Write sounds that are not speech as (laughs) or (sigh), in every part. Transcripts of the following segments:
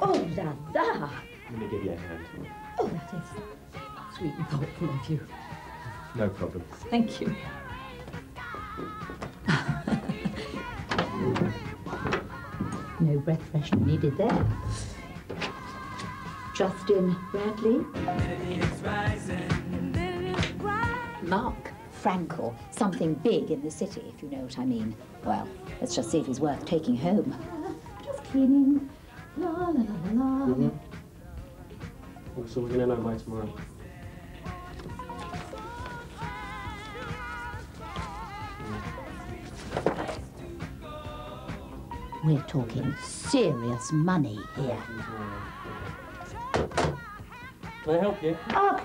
Oh, la la. Let me give you a hand. Oh, that is sweet and thoughtful of you. No problem. Thank you. no breath freshener needed there. Justin Bradley. Mark Frankel. Something big in the city, if you know what I mean. Well, let's just see if he's worth taking home. Just cleaning. La la la la la. Mm-hmm. So we're gonna know by tomorrow. We're talking serious money here. Can I help you? Oh,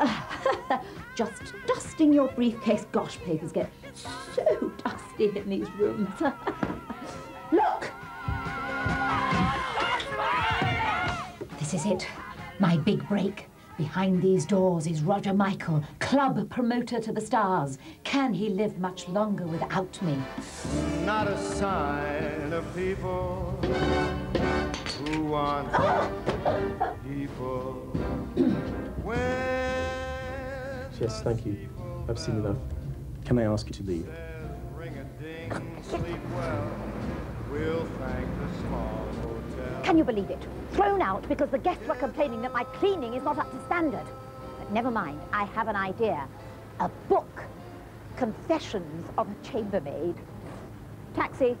(laughs) just dusting your briefcase. Gosh, papers get so dusty in these rooms. (laughs) This is it. My big break. Behind these doors is Roger Michael, club promoter to the stars. Can he live much longer without me? Not a sign of people who want people. when Yes, thank you. I've seen enough. Can I ask you to leave? Can you believe it? Thrown out because the guests were complaining that my cleaning is not up to standard. But never mind, I have an idea. A book. Confessions of a chambermaid. Taxi.